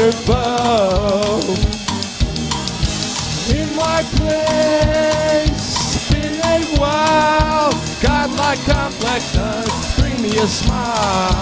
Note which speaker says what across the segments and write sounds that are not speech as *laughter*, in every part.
Speaker 1: comfortable. In my place, been a while. Godlike complex does bring me a smile.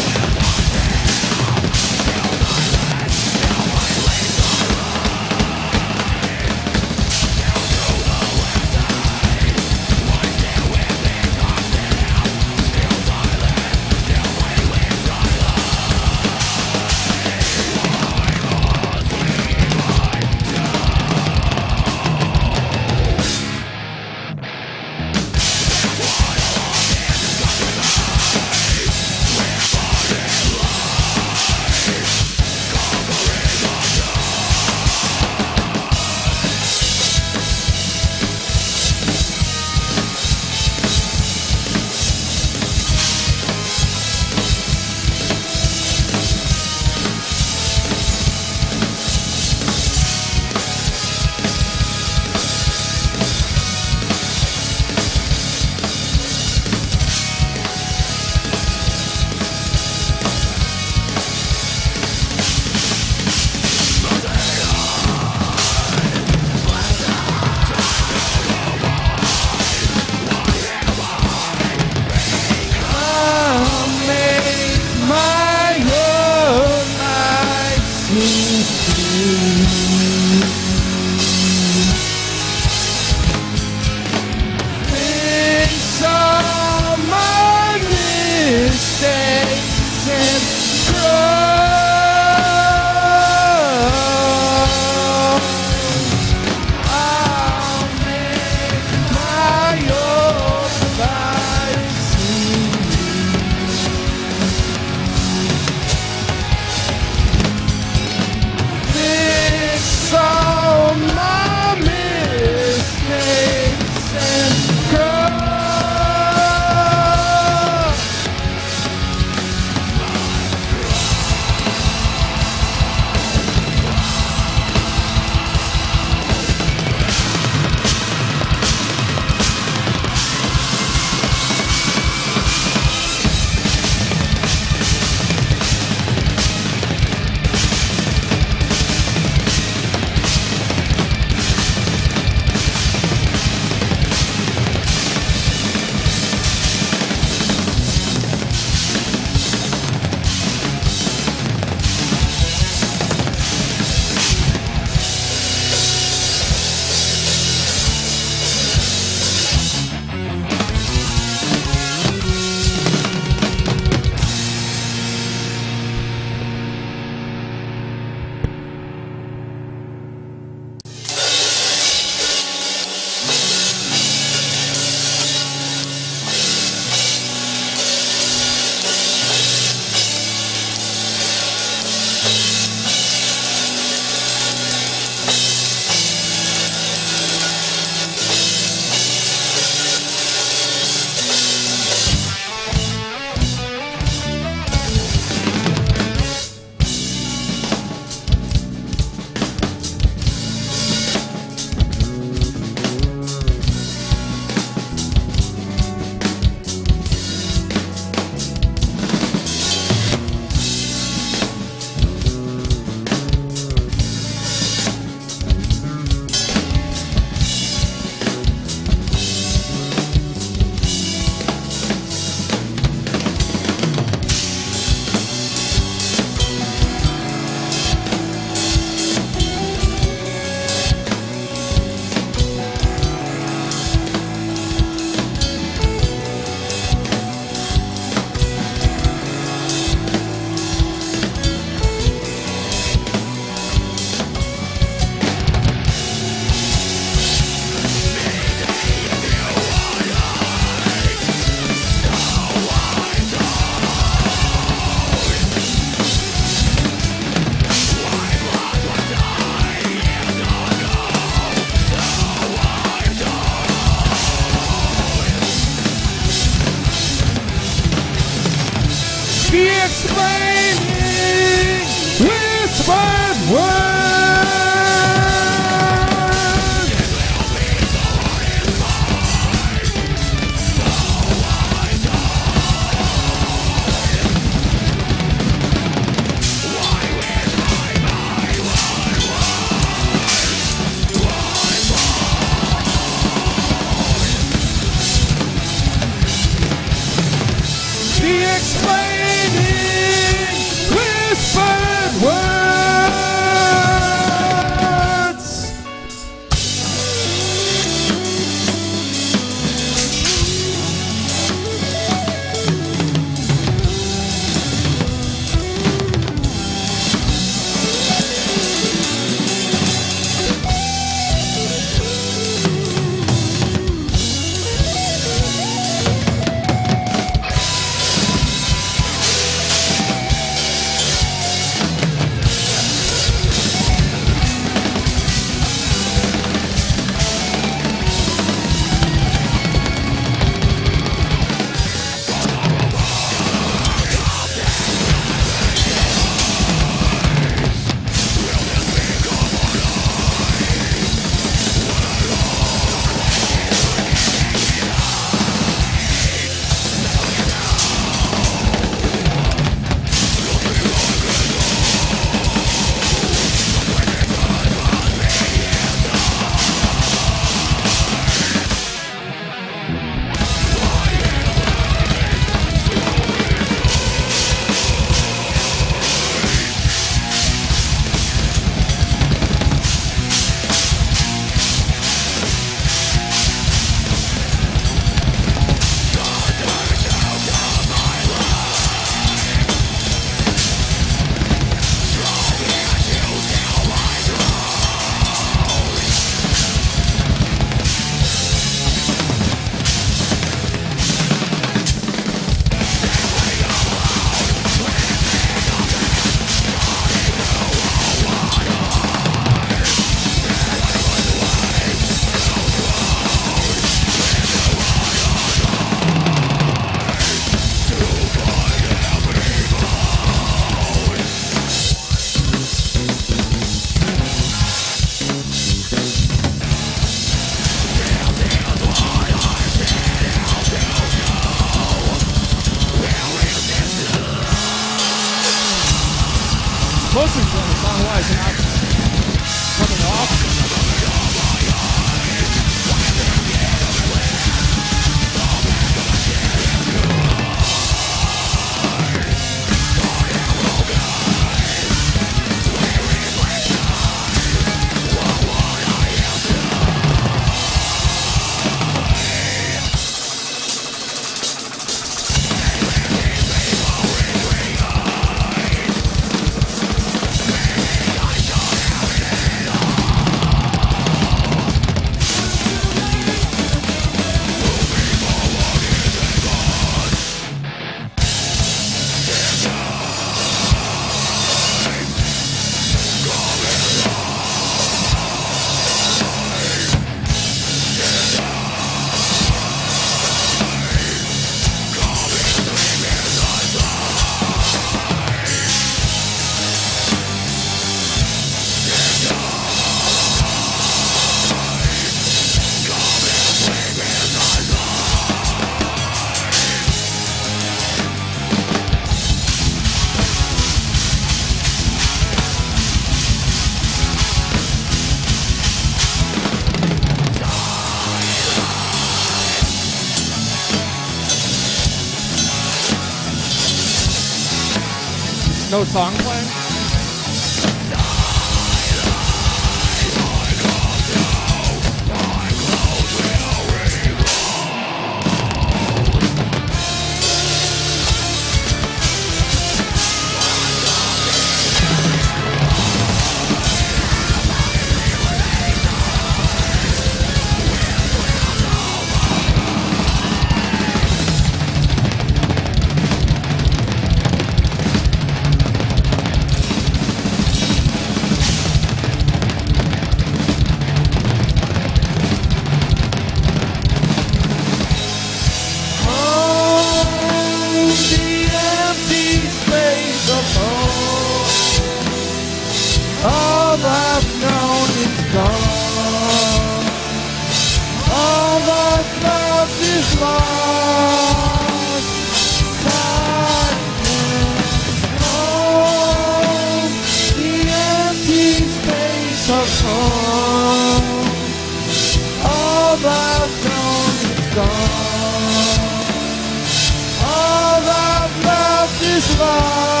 Speaker 1: Is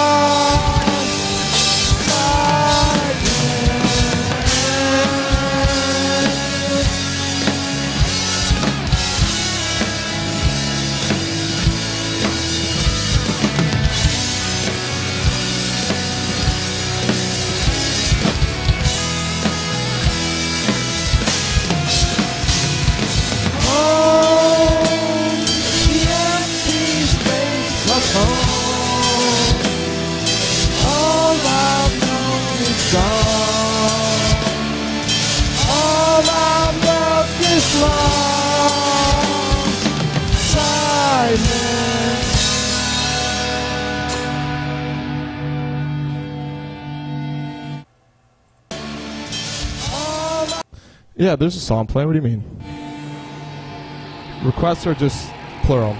Speaker 1: yeah, there's a song playing. What do you mean? Requests are just plural.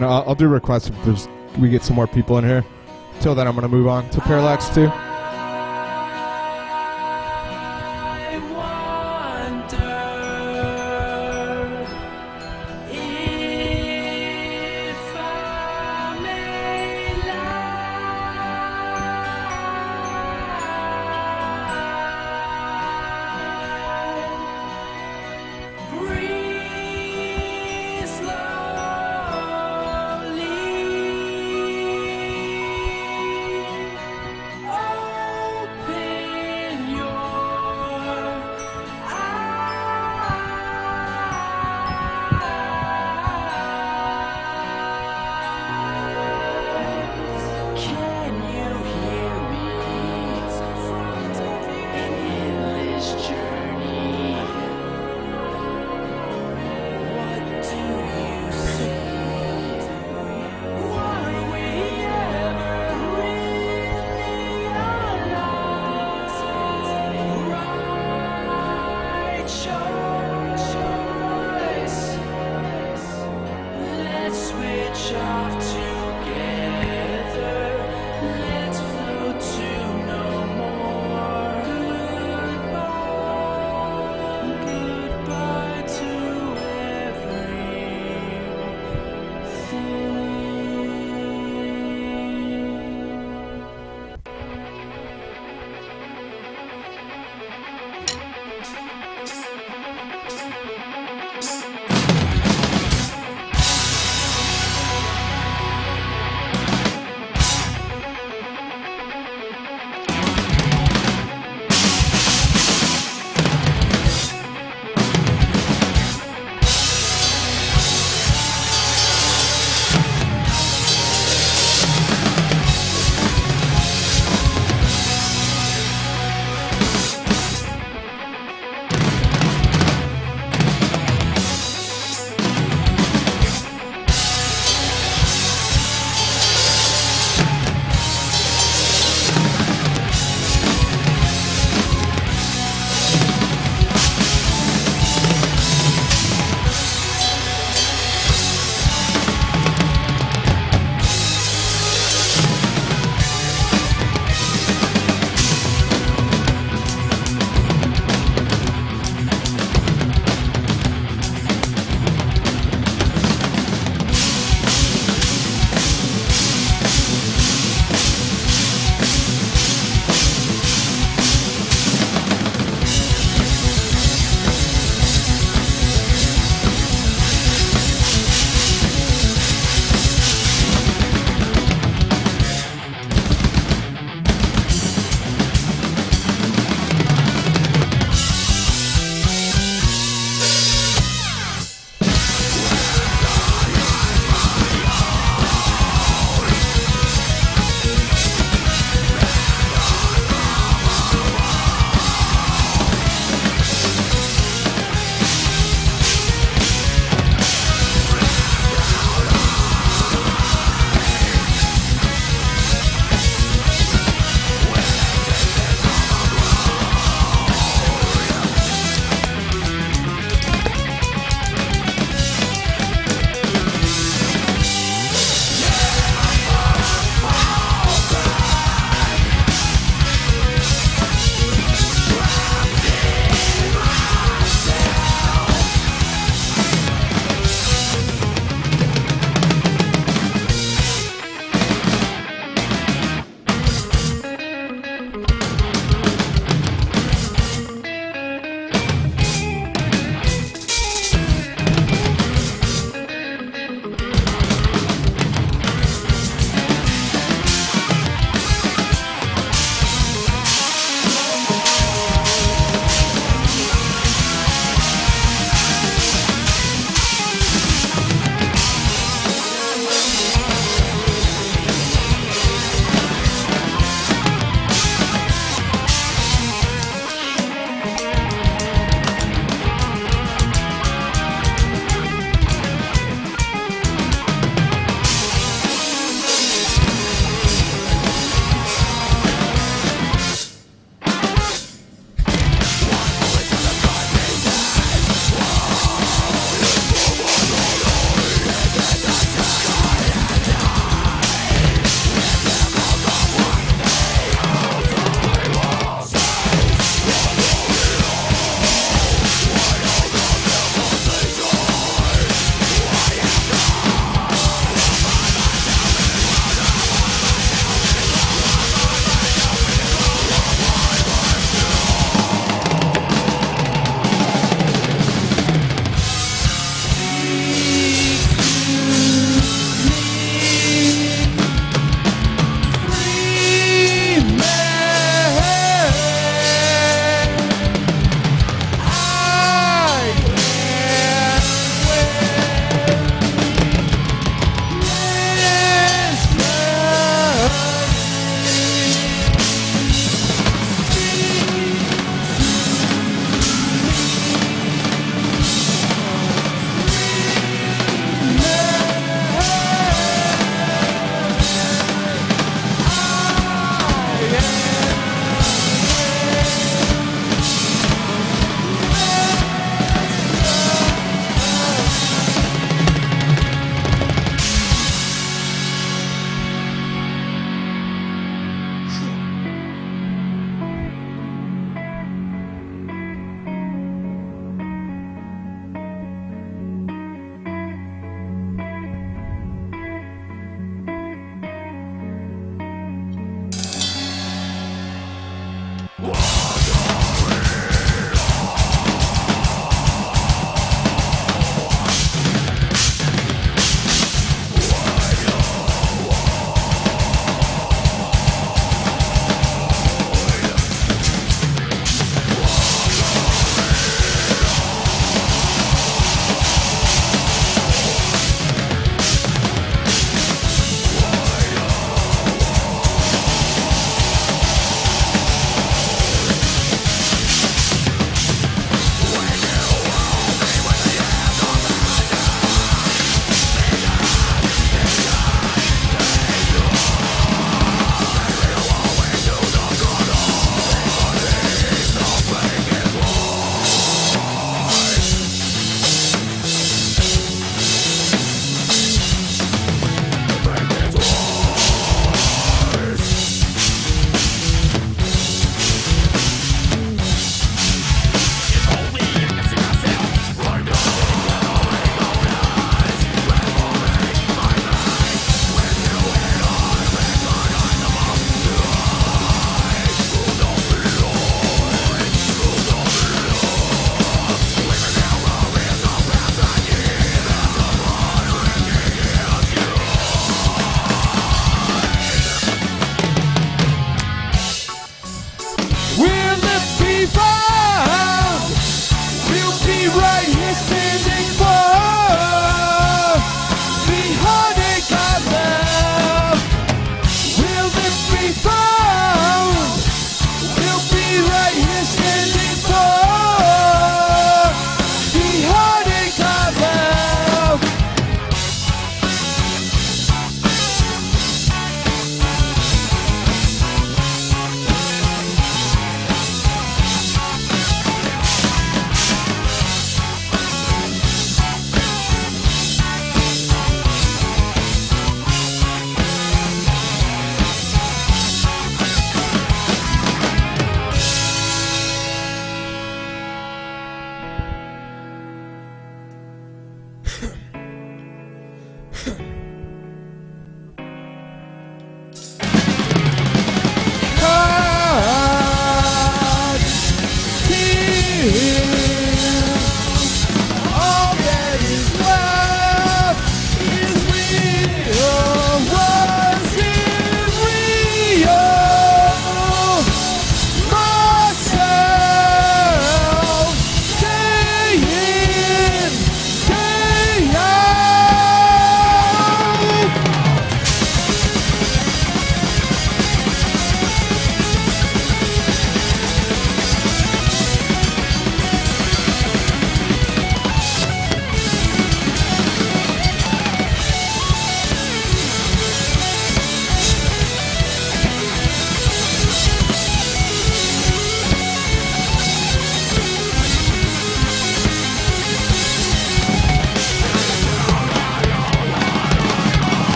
Speaker 1: And I'll, I'll do requests if there's, we get some more people in here. Till then, I'm going to move on to Parallax 2.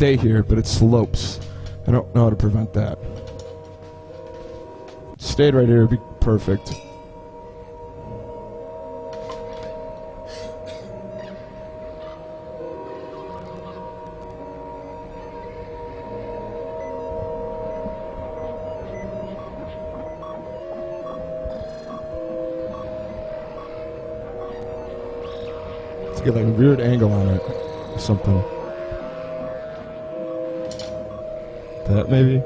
Speaker 1: Stay here, but it slopes. I don't know how to prevent that. Stayed right here, it'd be perfect. Get like a weird angle on it. Or something. That maybe?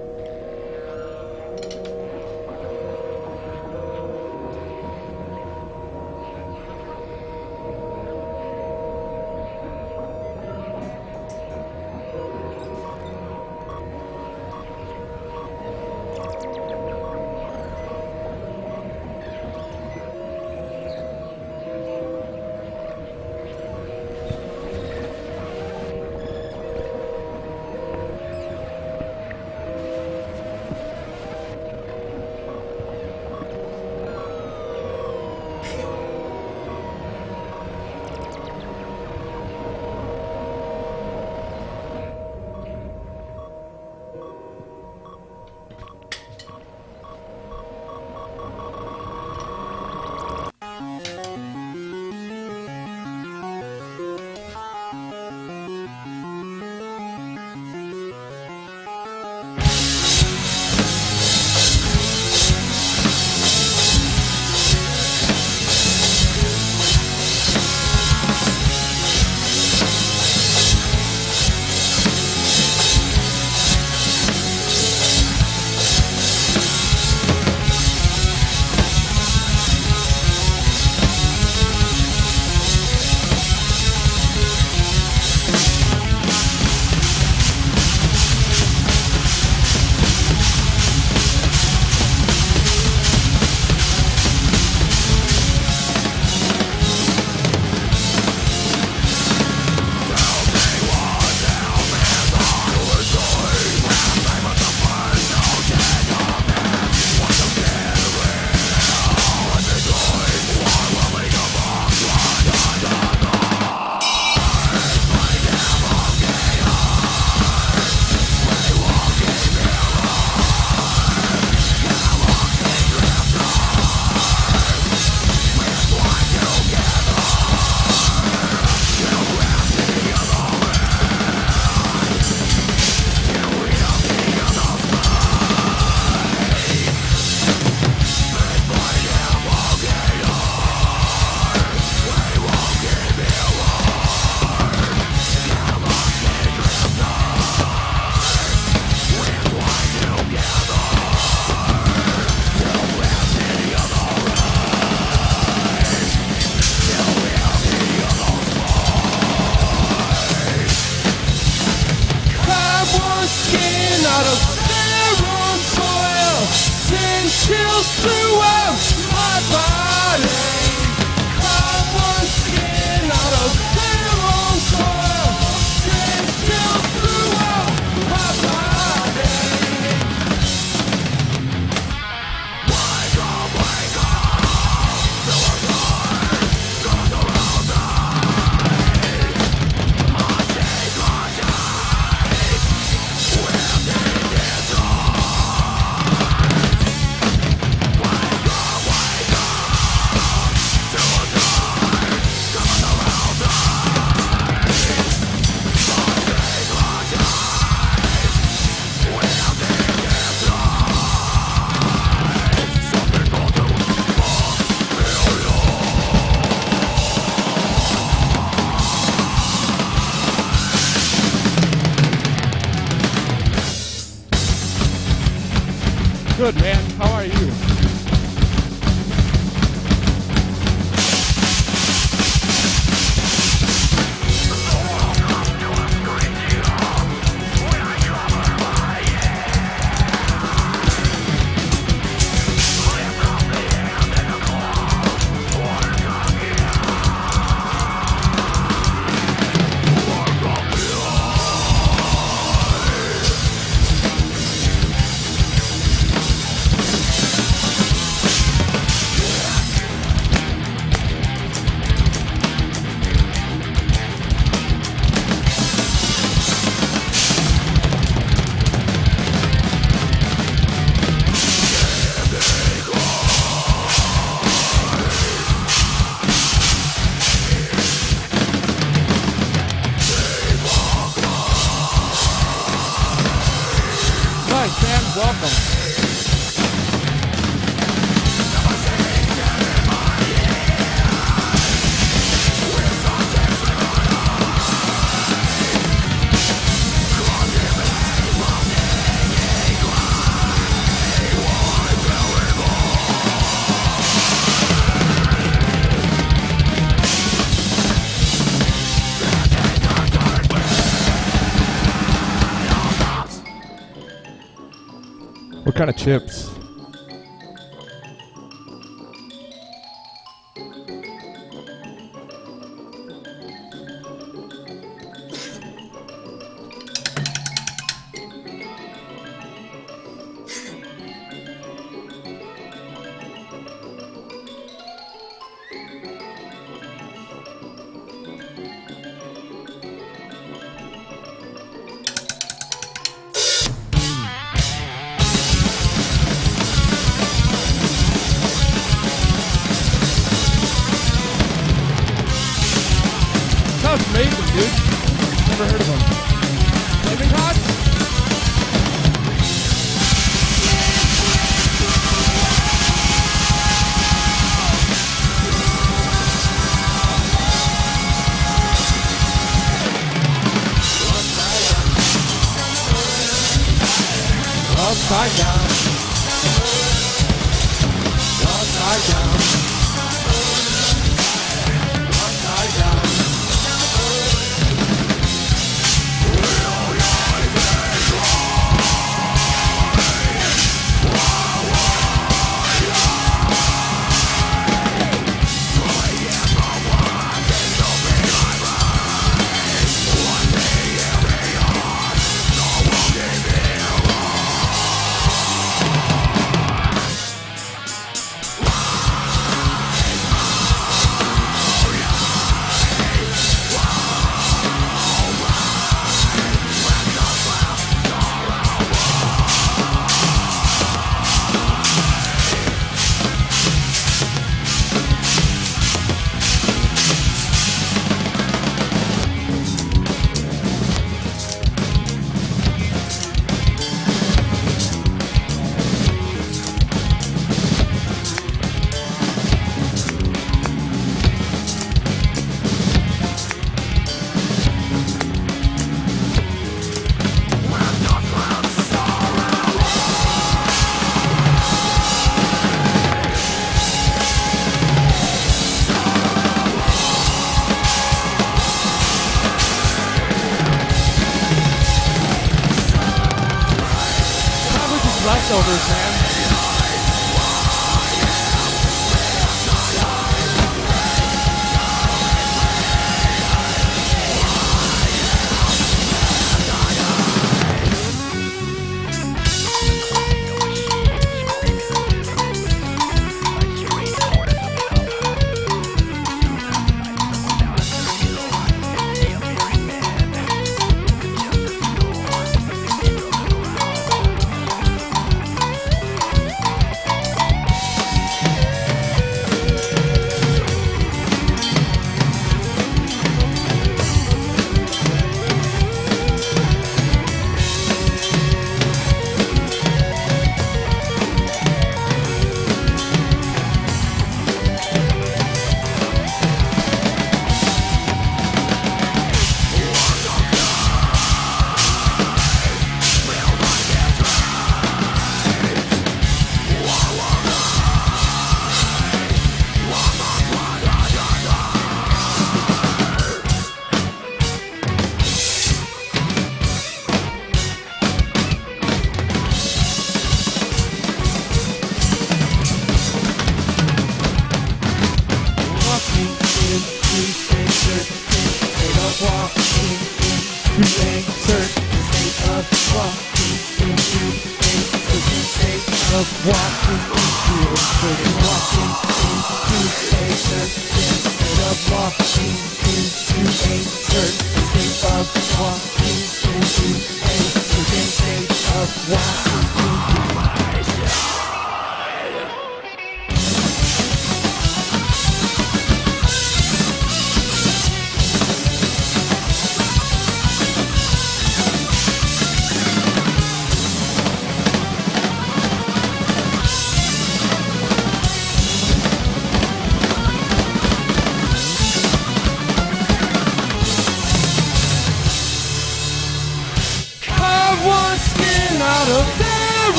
Speaker 1: Chips?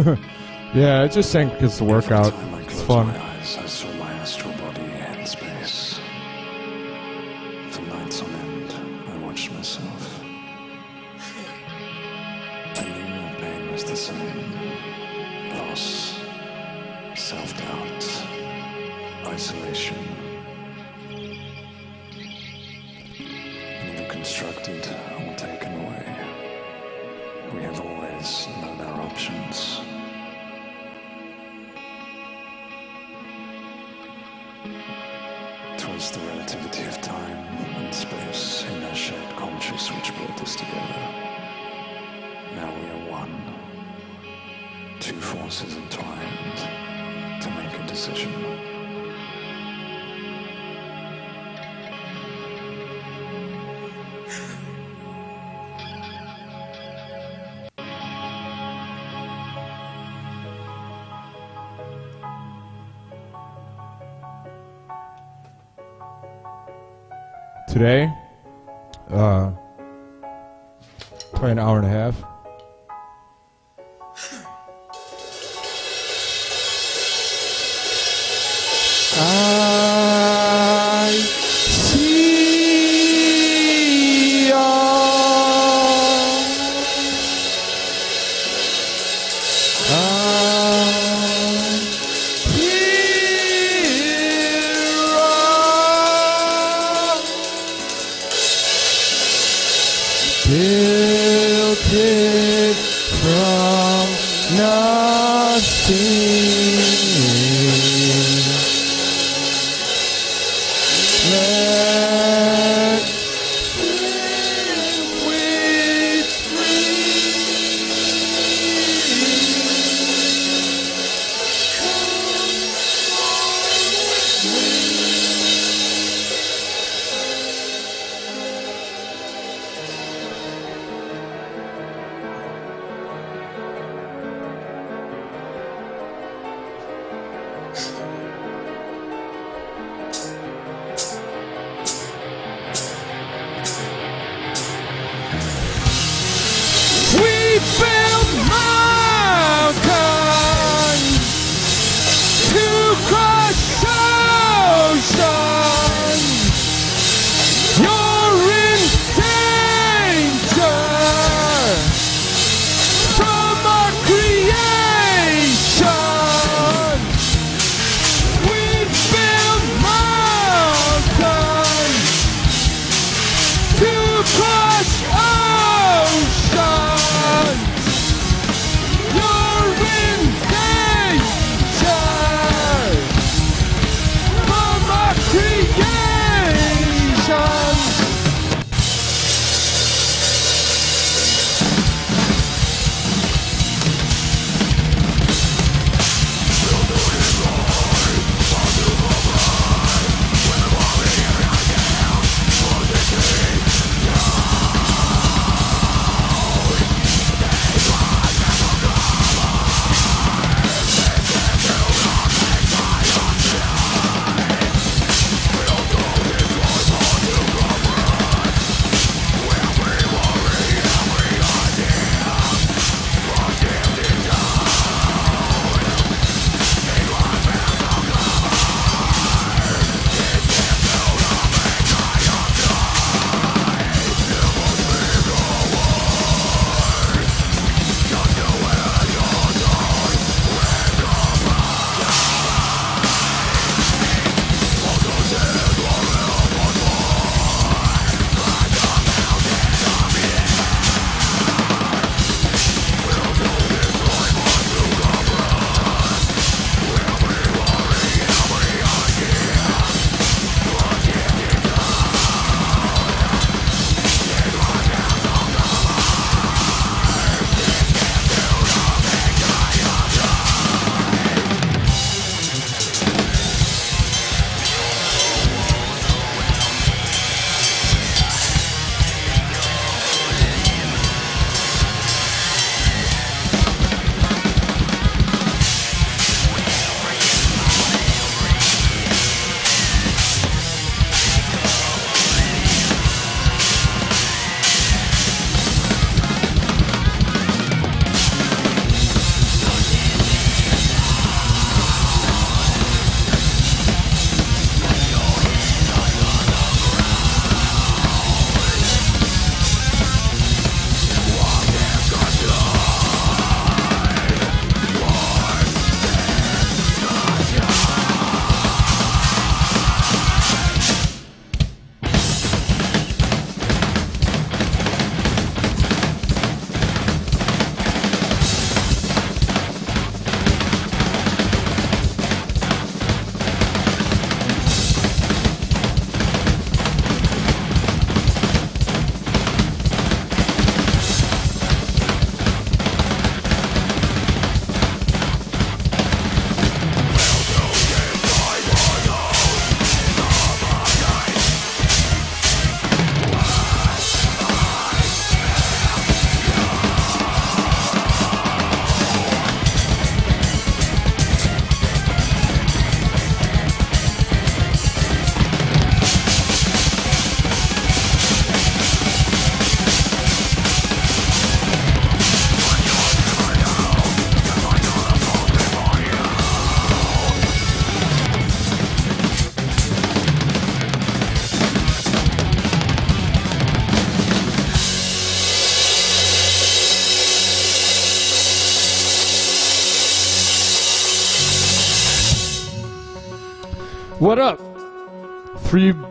Speaker 1: *laughs*
Speaker 2: yeah, I just think because the workout. It's fun.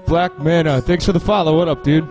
Speaker 1: Black Mana. Thanks for the follow. What up, dude?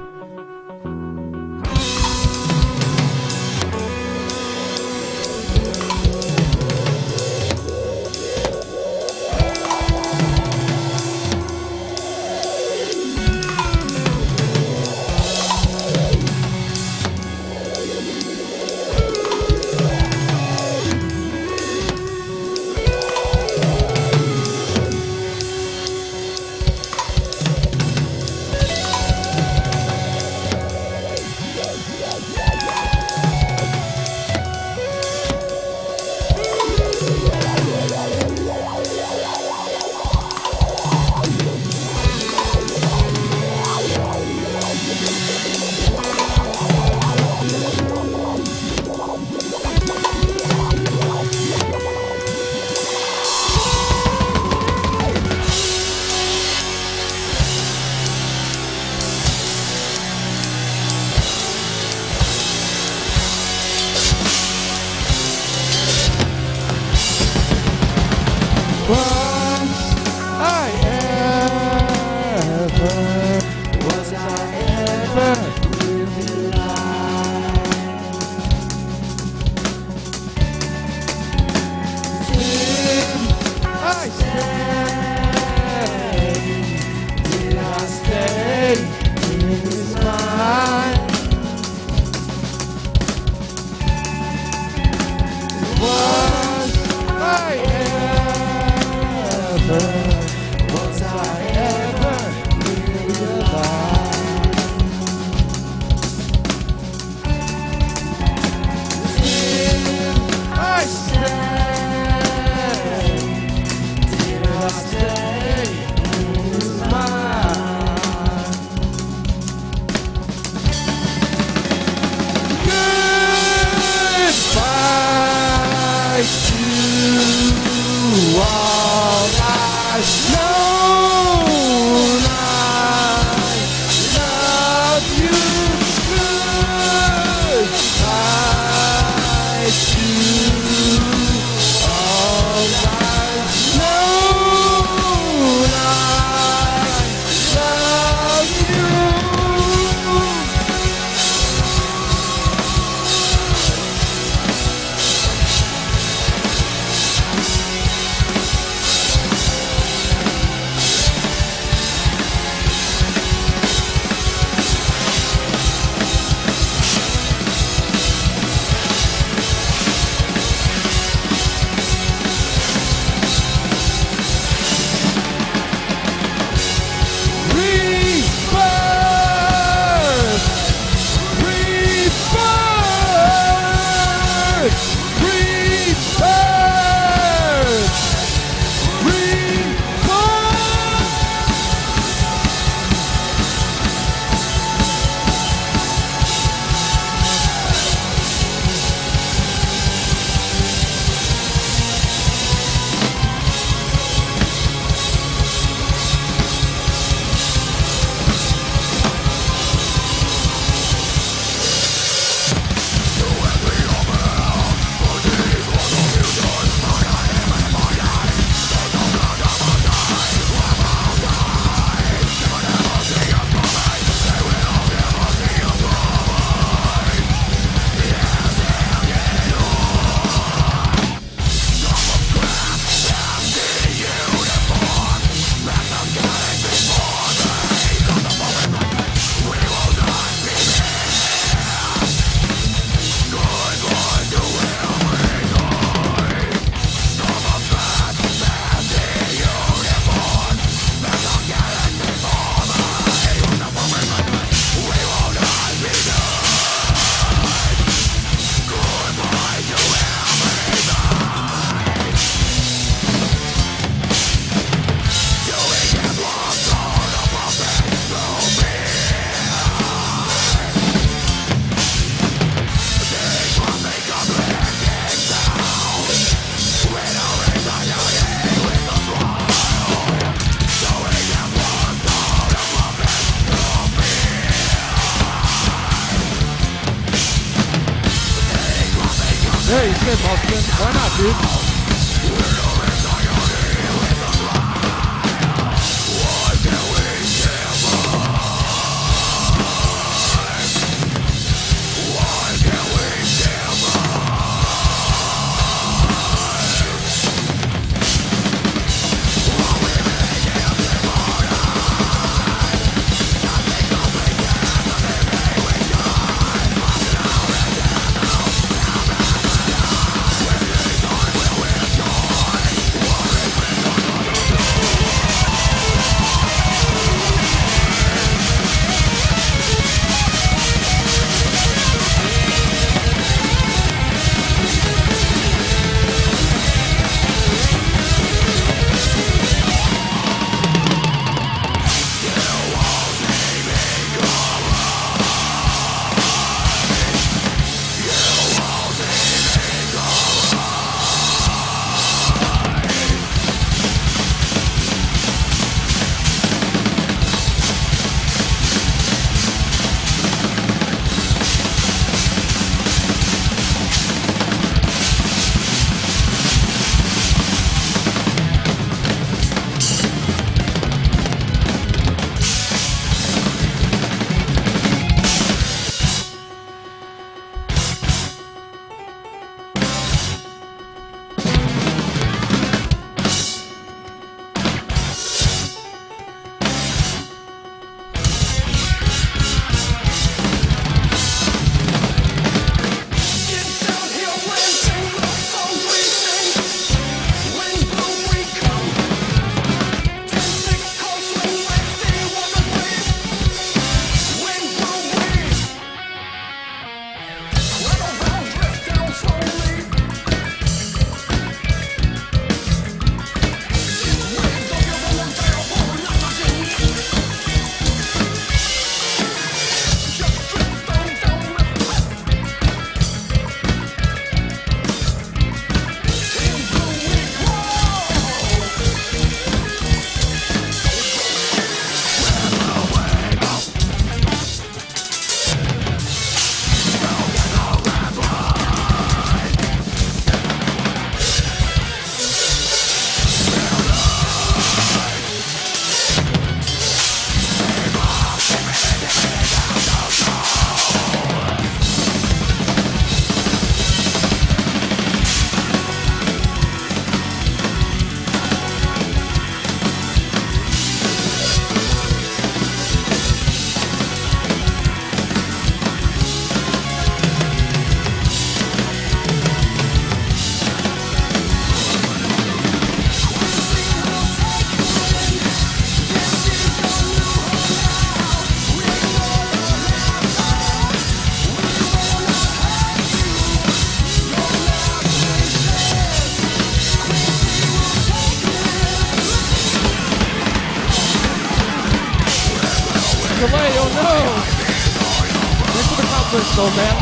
Speaker 3: Though, man.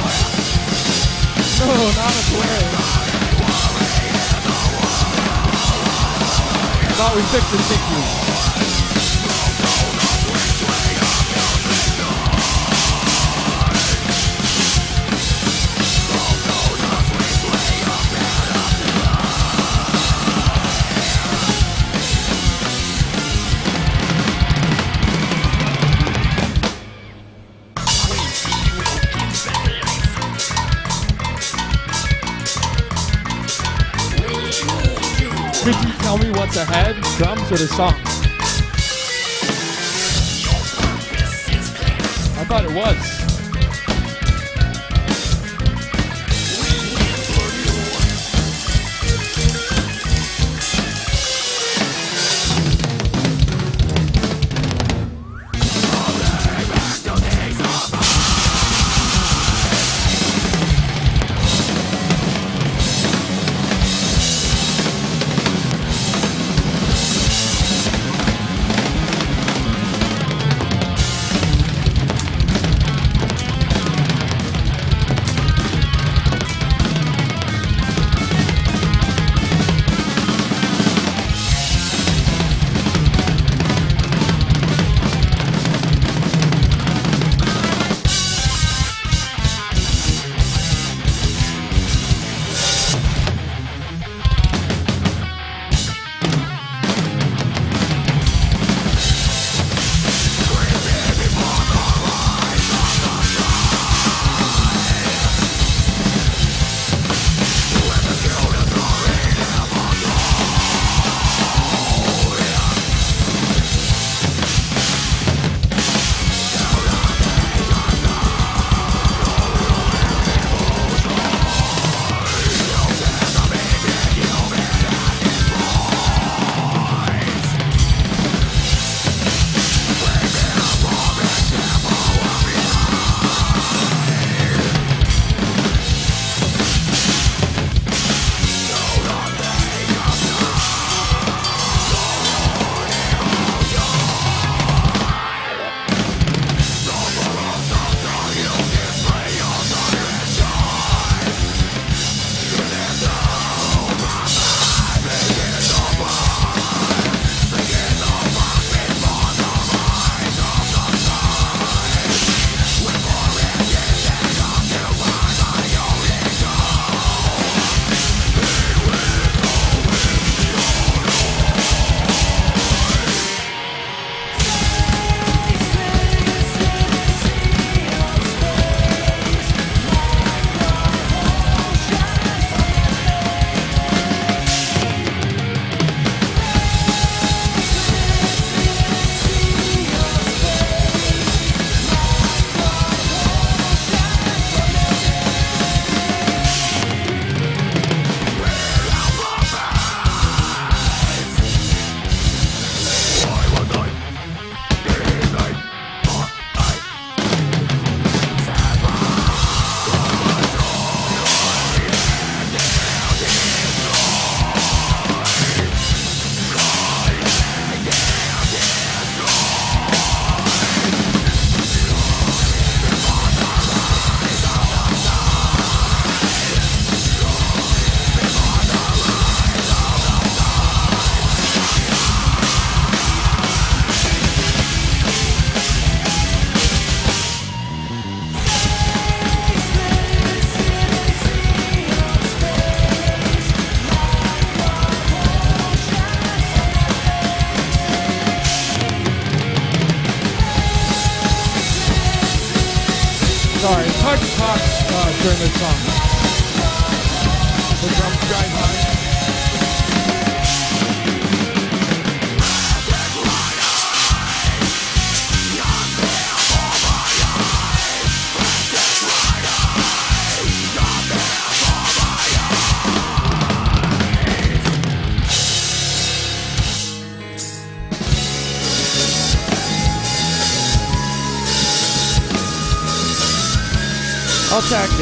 Speaker 3: No, not a play. Thought we fixed the sticky. Tell me what's ahead? Drums or the song? I thought it was.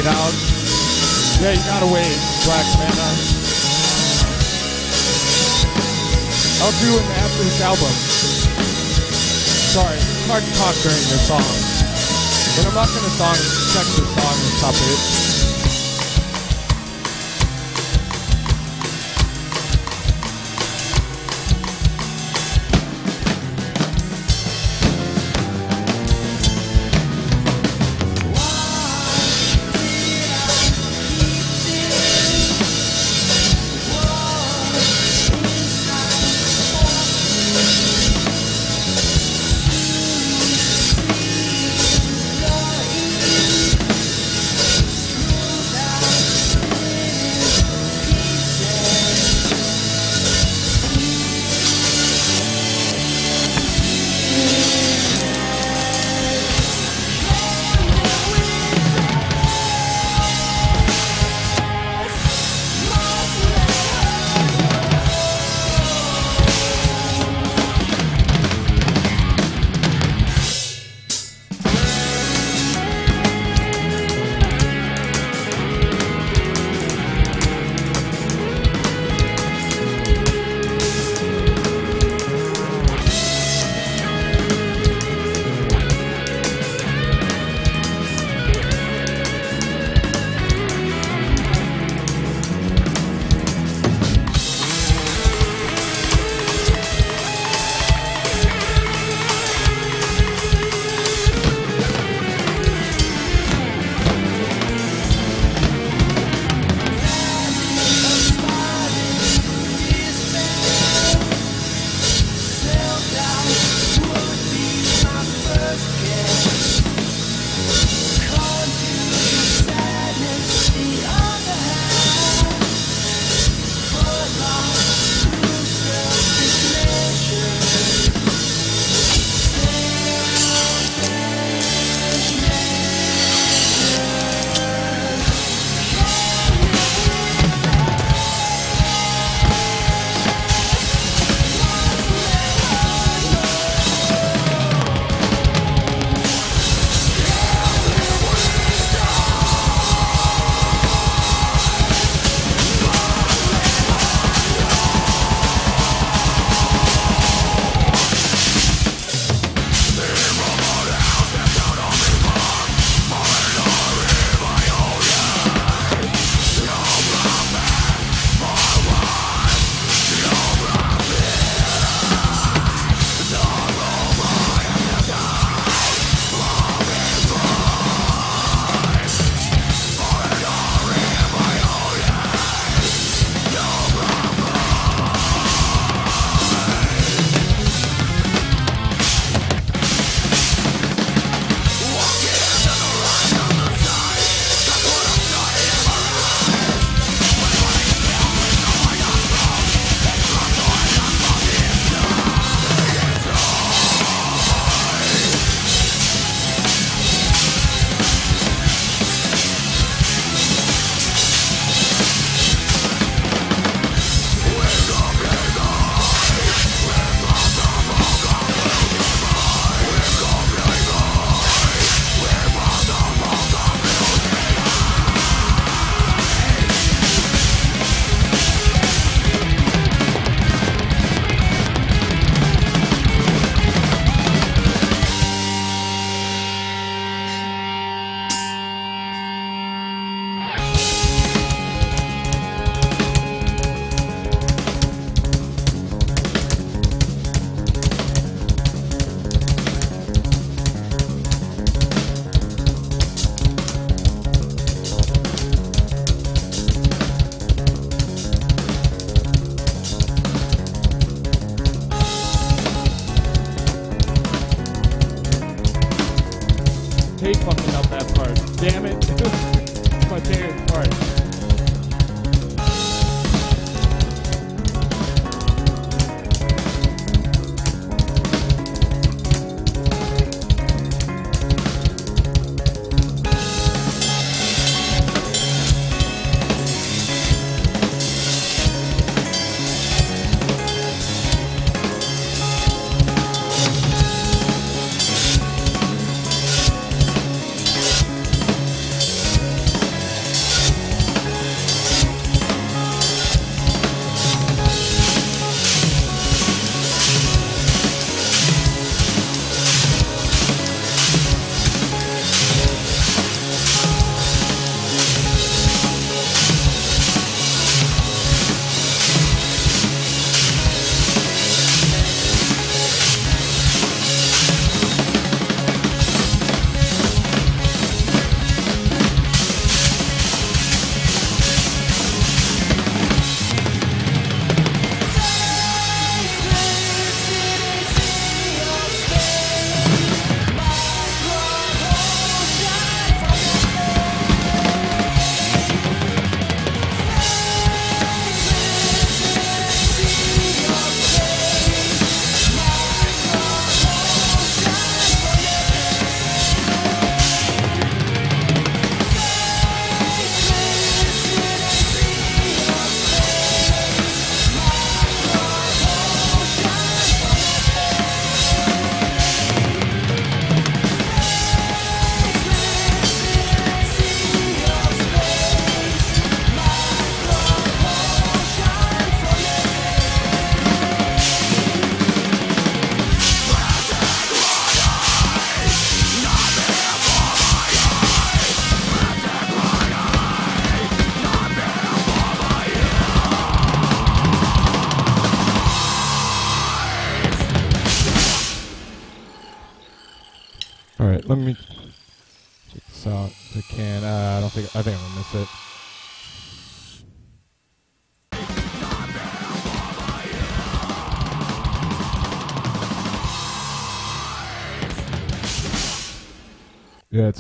Speaker 3: It out. Yeah, you gotta wait, Black Mana. I'll do an after this album. Sorry, it's hard to talk during this song. But I'm not gonna song check the song and stop it.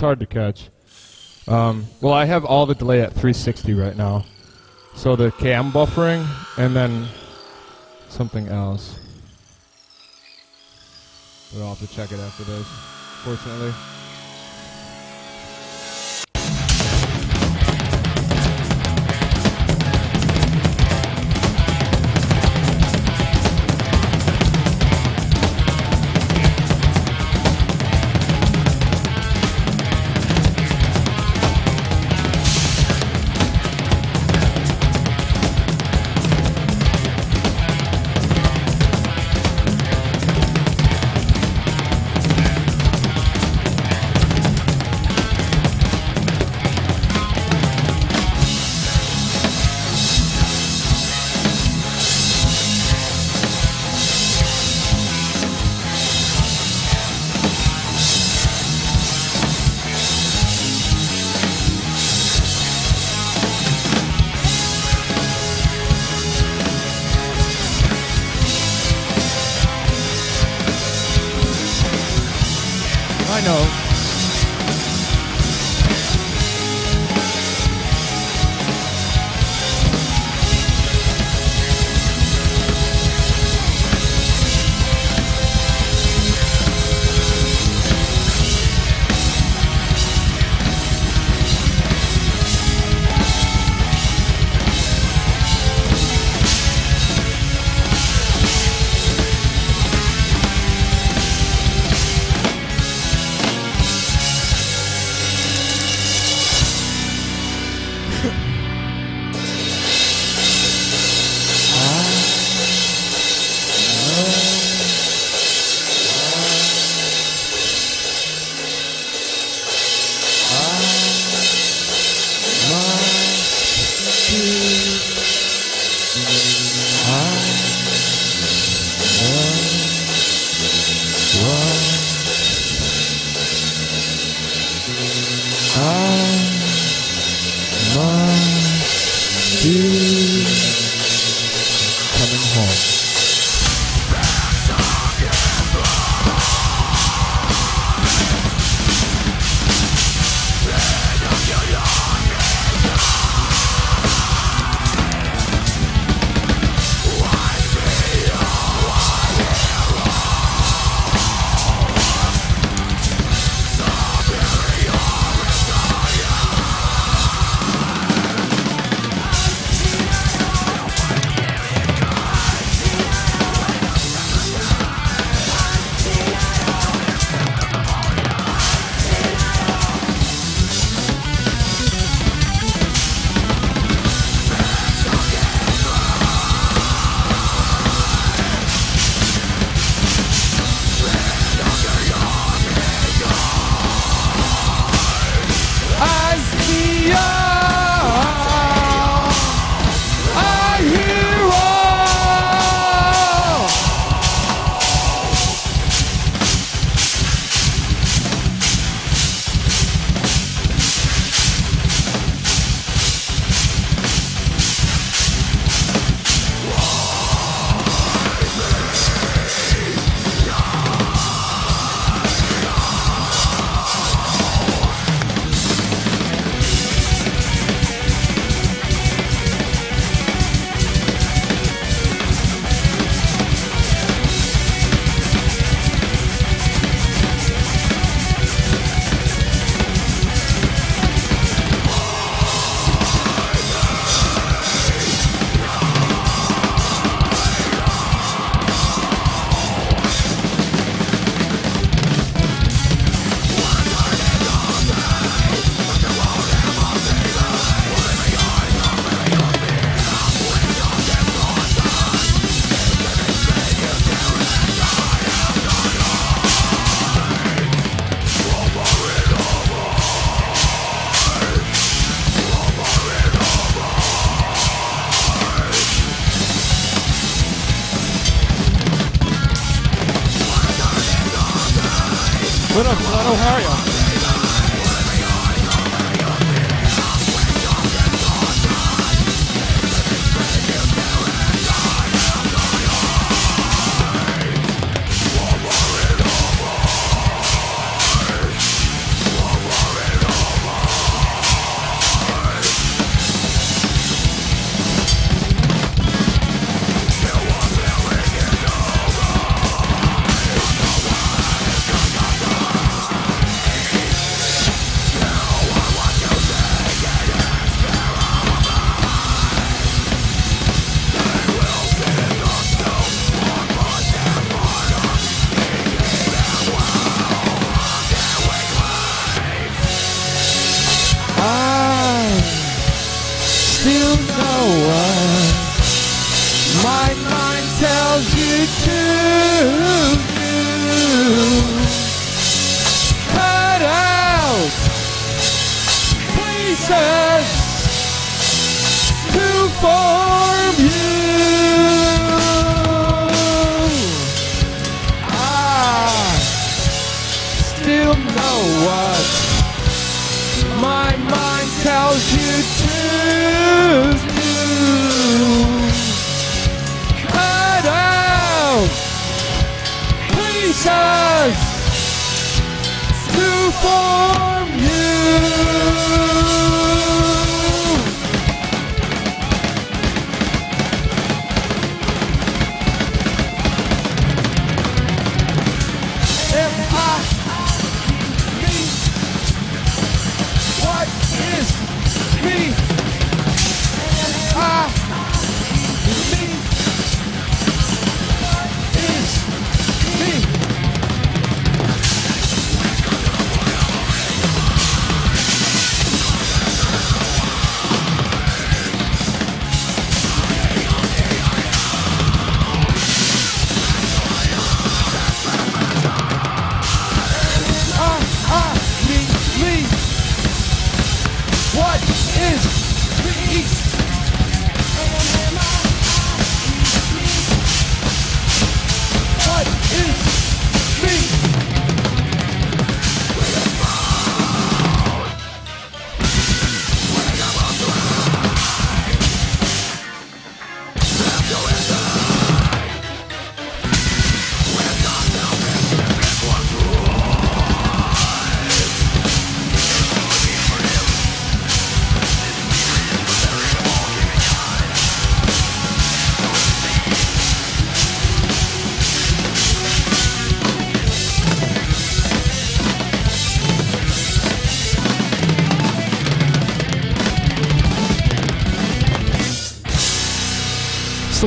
Speaker 1: Hard to catch. Um, well, I have all the delay at 360 right now. So the cam buffering and then something else. I'll have to check it after this, fortunately.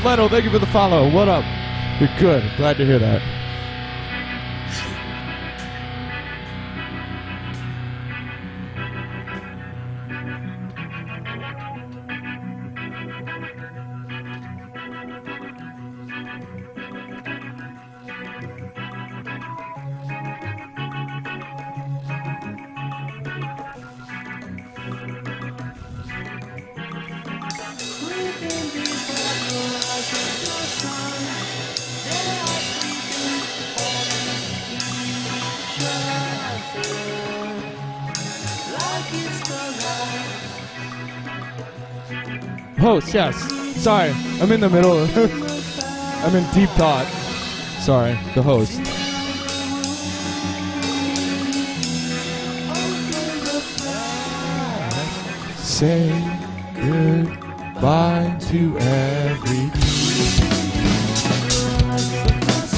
Speaker 1: Stiletto, thank you for the follow. What up? You're good. Glad to hear that. Host, yes. Sorry, I'm in the middle. *laughs* I'm in deep thought. Sorry, the host. Say goodbye to every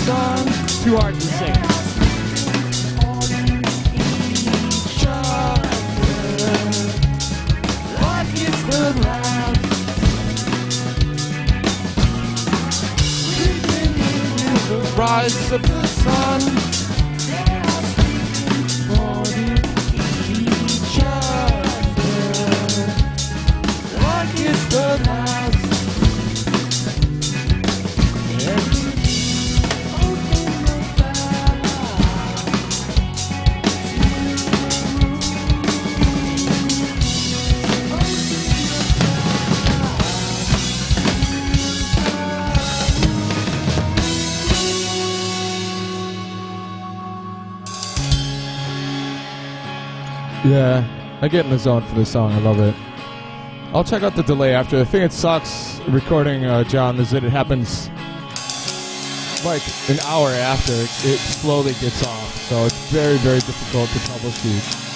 Speaker 1: song. Too hard to sing. Rise of the sun. Yeah, I get in the zone for this song. I love it. I'll check out the delay after. The thing that sucks recording, uh, John, is that it happens like an hour after. It slowly gets off, so it's very, very difficult to troubleshoot.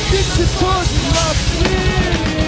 Speaker 1: Addicted towards nothing. Goodbye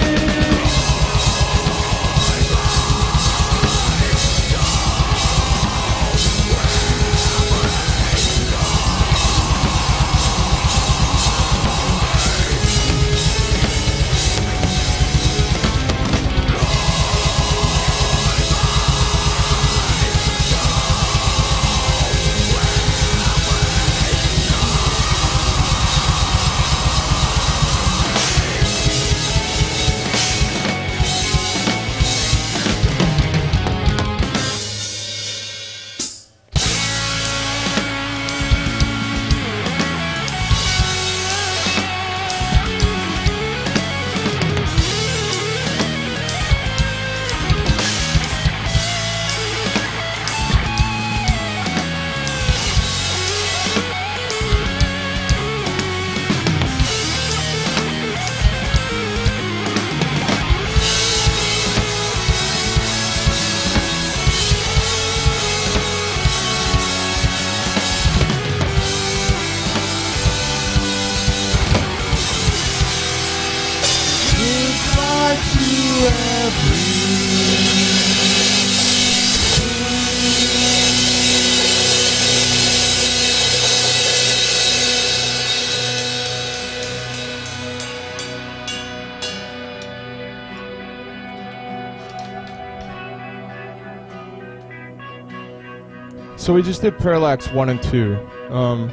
Speaker 1: So we just did Parallax 1 and 2. Um,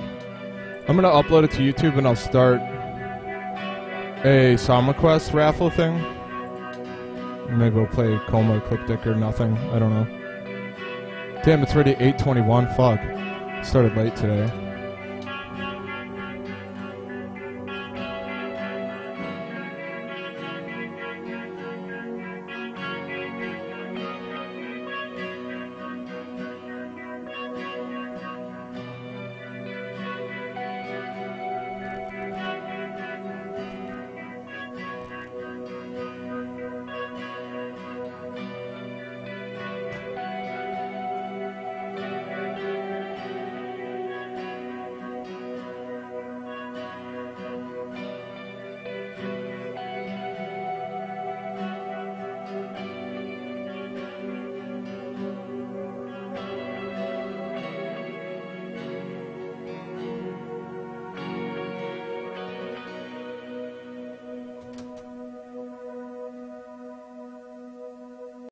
Speaker 1: I'm going to upload it to YouTube and I'll start a Song Request raffle thing. Maybe we'll play Coma Ecliptic or nothing. I don't know. Damn, it's already 821. Fuck. Started late today.